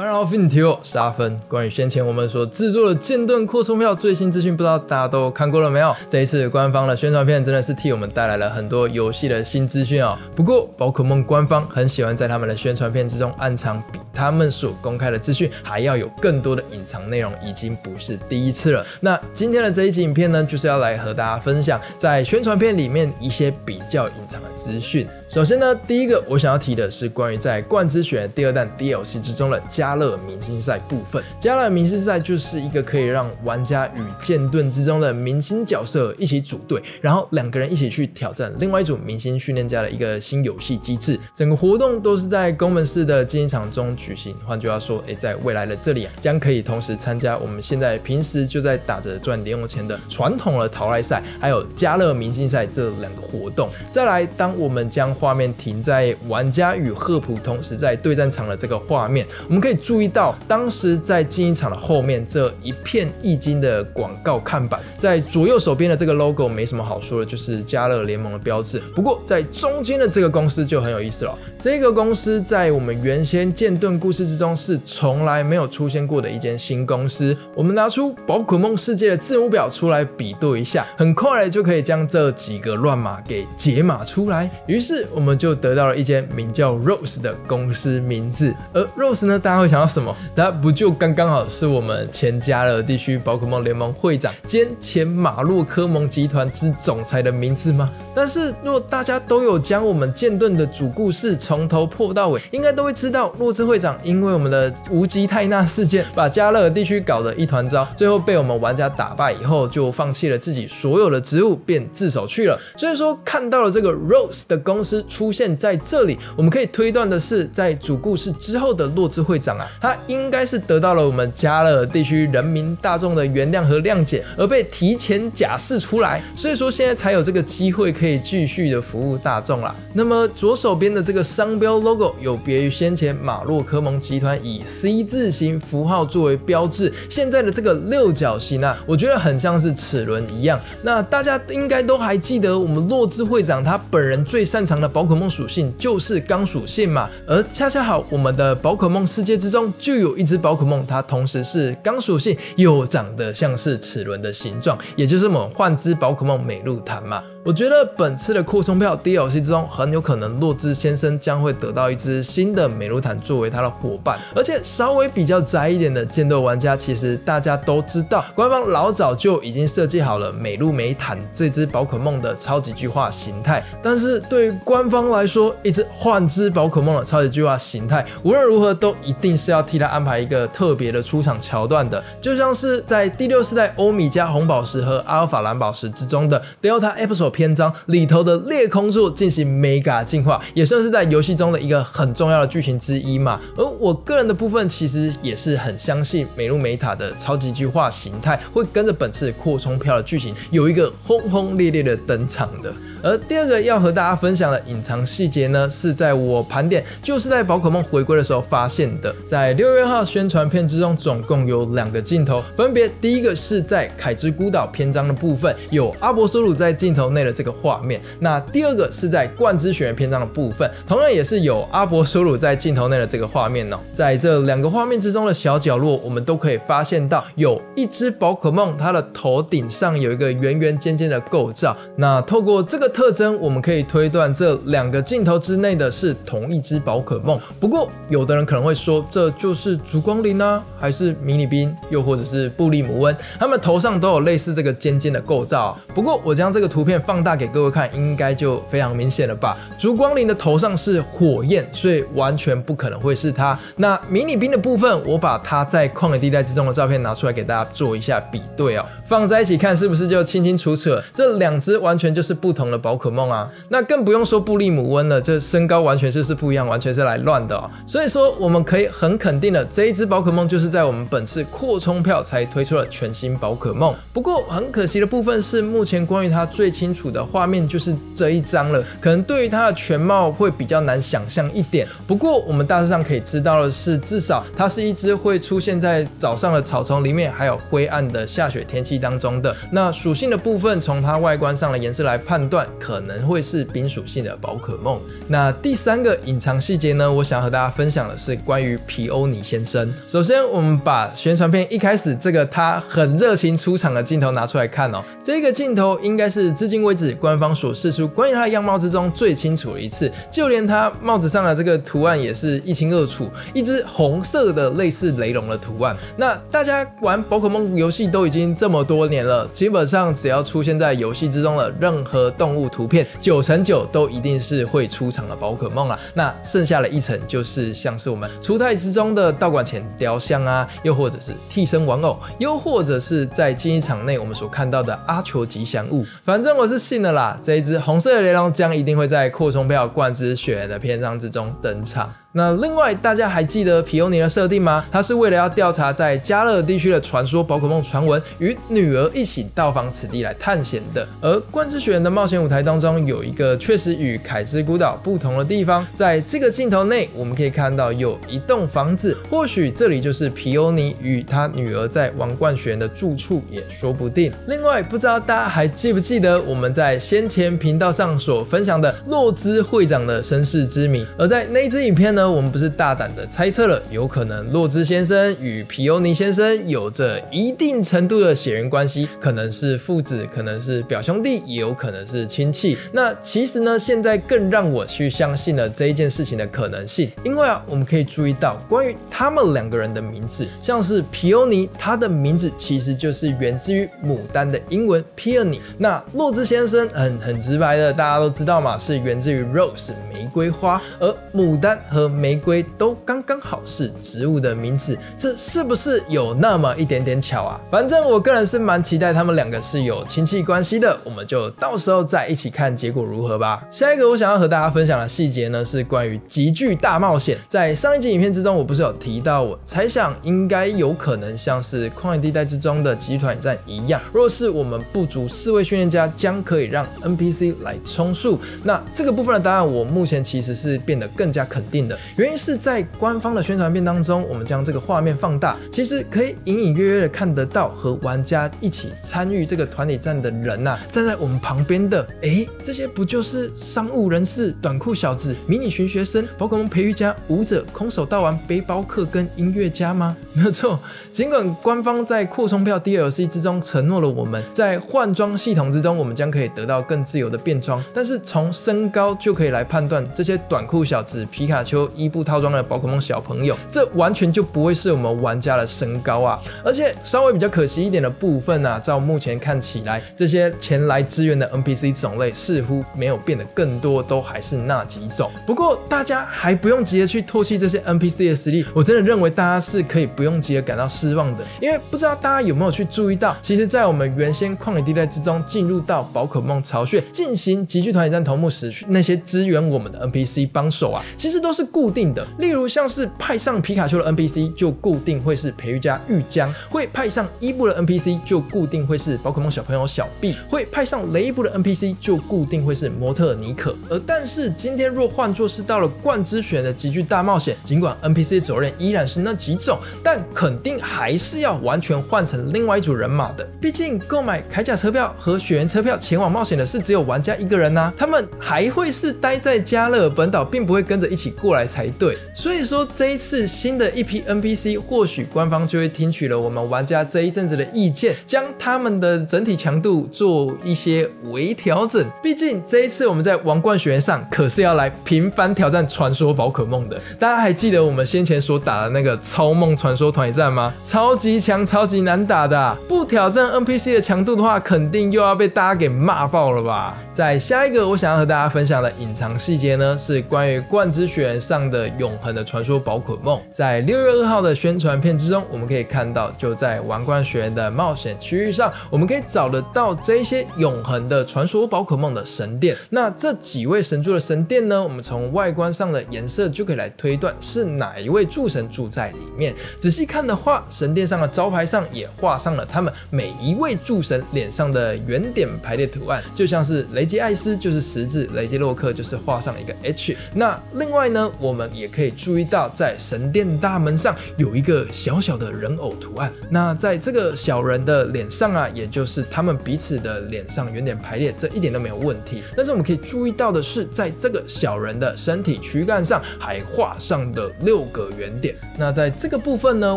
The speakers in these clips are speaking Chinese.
欢迎来到 Fintio 沙分。关于先前我们所制作的剑盾扩充票最新资讯，不知道大家都看过了没有？这一次官方的宣传片真的是替我们带来了很多游戏的新资讯哦。不过宝可梦官方很喜欢在他们的宣传片之中暗藏比他们所公开的资讯还要有更多的隐藏内容，已经不是第一次了。那今天的这一集影片呢，就是要来和大家分享在宣传片里面一些比较隐藏的资讯。首先呢，第一个我想要提的是关于在冠之选第二弹 DLC 之中的加加勒明星赛部分。加勒明星赛就是一个可以让玩家与剑盾之中的明星角色一起组队，然后两个人一起去挑战另外一组明星训练家的一个新游戏机制。整个活动都是在宫门市的竞技场中举行。换句话说，诶，在未来的这里啊，将可以同时参加我们现在平时就在打着赚零用钱的传统的淘汰赛，还有加勒明星赛这两个活动。再来，当我们将画面停在玩家与赫普同时在对战场的这个画面，我们可以注意到，当时在竞技场的后面这一片易经的广告看板，在左右手边的这个 logo 没什么好说的，就是加勒联盟的标志。不过在中间的这个公司就很有意思了，这个公司在我们原先剑盾故事之中是从来没有出现过的一间新公司。我们拿出宝可梦世界的字母表出来比对一下，很快就可以将这几个乱码给解码出来。于是我们就。得到了一间名叫 Rose 的公司名字，而 Rose 呢，大家会想到什么？那不就刚刚好是我们前加勒地区宝可梦联盟会长兼前马洛科蒙集团之总裁的名字吗？但是若大家都有将我们剑盾的主故事从头破到尾，应该都会知道，洛兹会长因为我们的无极泰纳事件，把加勒地区搞得一团糟，最后被我们玩家打败以后，就放弃了自己所有的职务，便自首去了。所以说，看到了这个 Rose 的公司出。现在这里，我们可以推断的是，在主故事之后的洛兹会长啊，他应该是得到了我们加勒尔地区人民大众的原谅和谅解，而被提前假释出来，所以说现在才有这个机会可以继续的服务大众啦。那么左手边的这个商标 logo 有别于先前马洛科蒙集团以 C 字形符号作为标志，现在的这个六角形啊，我觉得很像是齿轮一样。那大家应该都还记得，我们洛兹会长他本人最擅长的宝可梦。属性就是钢属性嘛，而恰恰好我们的宝可梦世界之中就有一只宝可梦，它同时是钢属性，又长得像是齿轮的形状，也就是我们幻之宝可梦美露檀嘛。我觉得本次的扩充票 DLC 之中，很有可能洛兹先生将会得到一只新的美露坦作为他的伙伴。而且稍微比较宅一点的剑斗玩家，其实大家都知道，官方老早就已经设计好了美露美坦这只宝可梦的超级巨化形态。但是对于官方来说，一只幻之宝可梦的超级巨化形态，无论如何都一定是要替他安排一个特别的出场桥段的，就像是在第六世代欧米伽红宝石和阿尔法蓝宝石之中的 Delta Episode。篇章里头的裂空术进行 mega 进化，也算是在游戏中的一个很重要的剧情之一嘛。而我个人的部分，其实也是很相信美露美塔的超级巨化形态会跟着本次扩充票的剧情有一个轰轰烈烈的登场的。而第二个要和大家分享的隐藏细节呢，是在我盘点就是在宝可梦回归的时候发现的。在六月号宣传片之中，总共有两个镜头，分别第一个是在凯之孤岛篇章的部分，有阿伯索鲁在镜头内的这个画面；那第二个是在冠之雪原篇章的部分，同样也是有阿伯索鲁在镜头内的这个画面哦。在这两个画面之中的小角落，我们都可以发现到有一只宝可梦，它的头顶上有一个圆圆尖尖的构造。那透过这个。特征我们可以推断，这两个镜头之内的是同一只宝可梦。不过，有的人可能会说，这就是烛光灵呢，还是迷你兵，又或者是布利姆温？他们头上都有类似这个尖尖的构造。不过，我将这个图片放大给各位看，应该就非常明显了吧？烛光灵的头上是火焰，所以完全不可能会是它。那迷你兵的部分，我把它在旷野地带之中的照片拿出来给大家做一下比对哦，放在一起看，是不是就清清楚楚？这两只完全就是不同的宝可梦啊，那更不用说布利姆温了，这身高完全就是不一样，完全是来乱的哦。所以说，我们可以很肯定的，这一只宝可梦就是在我们本次扩充票才推出了全新宝可梦。不过很可惜的部分是，目前关于它最清楚。楚的画面就是这一张了，可能对于它的全貌会比较难想象一点。不过我们大致上可以知道的是，至少它是一只会出现在早上的草丛里面，还有灰暗的下雪天气当中的。那属性的部分，从它外观上的颜色来判断，可能会是冰属性的宝可梦。那第三个隐藏细节呢，我想和大家分享的是关于皮欧尼先生。首先，我们把宣传片一开始这个他很热情出场的镜头拿出来看哦，这个镜头应该是至今为止官方所示出关于他的样貌之中最清楚的一次，就连他帽子上的这个图案也是一清二楚，一只红色的类似雷龙的图案。那大家玩宝可梦游戏都已经这么多年了，基本上只要出现在游戏之中的任何动物图片，九成九都一定是会出场的宝可梦啊。那剩下的一层就是像是我们初太之中的道馆前雕像啊，又或者是替身玩偶，又或者是在竞技场内我们所看到的阿球吉祥物。反正我是信了啦，这一支红色的雷龙将一定会在扩充票冠之血的篇章之中登场。那另外，大家还记得皮欧尼的设定吗？他是为了要调查在加勒地区的传说宝可梦传闻，与女儿一起到访此地来探险的。而冠之雪人的冒险舞台当中，有一个确实与凯之孤岛不同的地方，在这个镜头内，我们可以看到有一栋房子，或许这里就是皮欧尼与他女儿在王冠学院的住处，也说不定。另外，不知道大家还记不记得我们在先前频道上所分享的洛兹会长的身世之谜？而在那支影片呢呢？我们不是大胆的猜测了，有可能洛兹先生与皮欧尼先生有着一定程度的血缘关系，可能是父子，可能是表兄弟，也有可能是亲戚。那其实呢，现在更让我去相信了这一件事情的可能性，因为啊，我们可以注意到关于他们两个人的名字，像是皮欧尼，他的名字其实就是源自于牡丹的英文 peony。那洛兹先生很很直白的，大家都知道嘛，是源自于 rose 玫瑰花，而牡丹和玫瑰都刚刚好是植物的名字，这是不是有那么一点点巧啊？反正我个人是蛮期待他们两个是有亲戚关系的，我们就到时候再一起看结果如何吧。下一个我想要和大家分享的细节呢，是关于极具大冒险。在上一集影片之中，我不是有提到，我猜想应该有可能像是旷野地带之中的集团战一样，若是我们不足四位训练家，将可以让 NPC 来充数。那这个部分的答案，我目前其实是变得更加肯定的。原因是在官方的宣传片当中，我们将这个画面放大，其实可以隐隐约约的看得到和玩家一起参与这个团体战的人呐，站在我们旁边的，哎，这些不就是商务人士、短裤小子、迷你群学生、宝可梦培育家、舞者、空手道玩、背包客跟音乐家吗？没有错。尽管官方在扩充票 DLC 之中承诺了我们在换装系统之中，我们将可以得到更自由的变装，但是从身高就可以来判断，这些短裤小子、皮卡丘伊布。套装的宝可梦小朋友，这完全就不会是我们玩家的身高啊！而且稍微比较可惜一点的部分啊，照目前看起来，这些前来支援的 NPC 种类似乎没有变得更多，都还是那几种。不过大家还不用急着去唾弃这些 NPC 的实力，我真的认为大家是可以不用急着感到失望的，因为不知道大家有没有去注意到，其实，在我们原先旷野地带之中进入到宝可梦巢穴进行集聚团体战头目时，那些支援我们的 NPC 帮手啊，其实都是固定。的，例如像是派上皮卡丘的 NPC 就固定会是培育家玉江，会派上伊布的 NPC 就固定会是宝可梦小朋友小 B，会派上雷布的 NPC 就固定会是模特尼可。而但是今天若换作是到了冠之选的极具大冒险，尽管 NPC 走任依然是那几种，但肯定还是要完全换成另外一组人马的。毕竟购买铠甲车票和雪原车票前往冒险的是只有玩家一个人呐，他们还会是待在加勒尔本岛，并不会跟着一起过来才。对，所以说这一次新的一批 NPC，或许官方就会听取了我们玩家这一阵子的意见，将他们的整体强度做一些微调整。毕竟这一次我们在王冠学院上可是要来频繁挑战传说宝可梦的。大家还记得我们先前所打的那个超梦传说团战吗？超级强、超级难打的，不挑战 NPC 的强度的话，肯定又要被大家给骂爆了吧？在下一个我想要和大家分享的隐藏细节呢，是关于冠之雪原上的永恒的传说宝可梦。在六月二号的宣传片之中，我们可以看到，就在王冠学园的冒险区域上，我们可以找得到这些永恒的传说宝可梦的神殿。那这几位神柱的神殿呢，我们从外观上的颜色就可以来推断是哪一位柱神住在里面。仔细看的话，神殿上的招牌上也画上了他们每一位柱神脸上的圆点排列图案，就像是雷吉艾斯就是十字，雷吉洛克就是画上了一个 H。那另外呢，我们也可以注意到，在神殿大门上有一个小小的人偶图案。那在这个小人的脸上啊，也就是他们彼此的脸上圆点排列，这一点都没有问题。但是我们可以注意到的是，在这个小人的身体躯干上还画上的六个圆点。那在这个部分呢，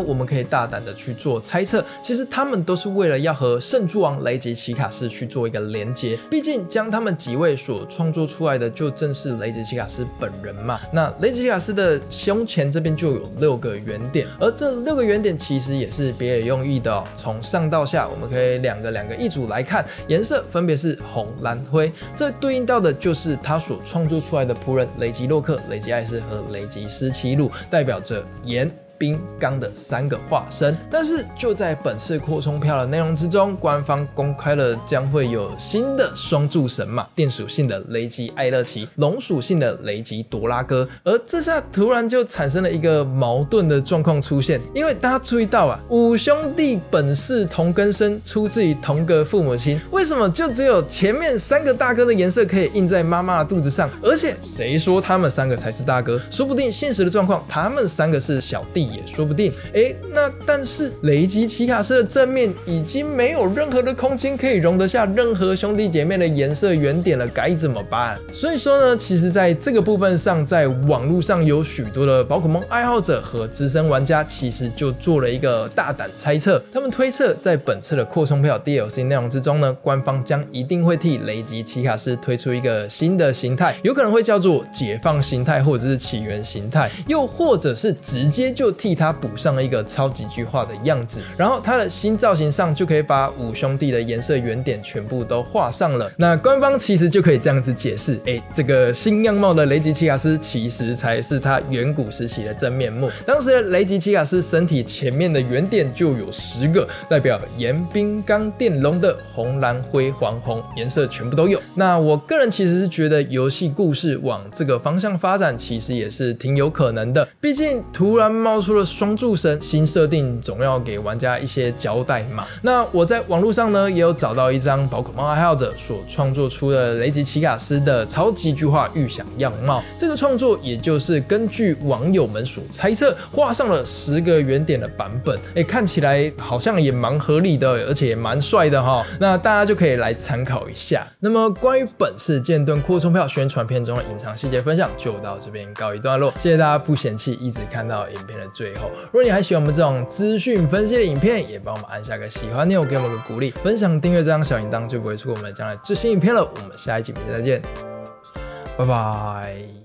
我们可以大胆的去做猜测，其实他们都是为了要和圣柱王雷吉奇卡斯去做一个连接。毕竟将他们他们几位所创作出来的，就正是雷吉奇卡斯本人嘛。那雷吉奇卡斯的胸前这边就有六个圆点，而这六个圆点其实也是别有用意的哦。从上到下，我们可以两个两个一组来看，颜色分别是红、蓝、灰，这对应到的就是他所创作出来的仆人雷吉洛克、雷吉艾斯和雷吉斯奇鲁，代表着盐。冰刚的三个化身，但是就在本次扩充票的内容之中，官方公开了将会有新的双柱神嘛，电属性的雷吉艾勒奇，龙属性的雷吉多拉哥，而这下突然就产生了一个矛盾的状况出现，因为大家注意到啊，五兄弟本是同根生，出自于同个父母亲，为什么就只有前面三个大哥的颜色可以印在妈妈的肚子上？而且谁说他们三个才是大哥？说不定现实的状况，他们三个是小弟。也说不定，哎，那但是雷吉奇卡斯的正面已经没有任何的空间可以容得下任何兄弟姐妹的颜色原点了，该怎么办？所以说呢，其实在这个部分上，在网络上有许多的宝可梦爱好者和资深玩家，其实就做了一个大胆猜测，他们推测在本次的扩充票 DLC 内容之中呢，官方将一定会替雷吉奇卡斯推出一个新的形态，有可能会叫做解放形态，或者是起源形态，又或者是直接就。替他补上了一个超级巨化的样子，然后他的新造型上就可以把五兄弟的颜色原点全部都画上了。那官方其实就可以这样子解释：哎，这个新样貌的雷吉奇卡斯其实才是他远古时期的真面目。当时的雷吉奇卡斯身体前面的原点就有十个，代表岩冰钢电龙的红蓝灰黄红颜色全部都有。那我个人其实是觉得游戏故事往这个方向发展，其实也是挺有可能的。毕竟突然冒出了双柱神新设定，总要给玩家一些交代嘛。那我在网络上呢，也有找到一张宝可梦爱好者所创作出的雷吉奇卡斯的超级巨化预想样貌。这个创作也就是根据网友们所猜测，画上了十个原点的版本。哎，看起来好像也蛮合理的，而且也蛮帅的哈。那大家就可以来参考一下。那么关于本次剑盾扩充票宣传片中的隐藏细节分享，就到这边告一段落。谢谢大家不嫌弃一直看到影片的最。后，如果你还喜欢我们这种资讯分析的影片，也帮我们按下个喜欢钮，给我们个鼓励，分享订阅这张小铃铛，就不会错过我们将来最新影片了。我们下一集再见，拜拜。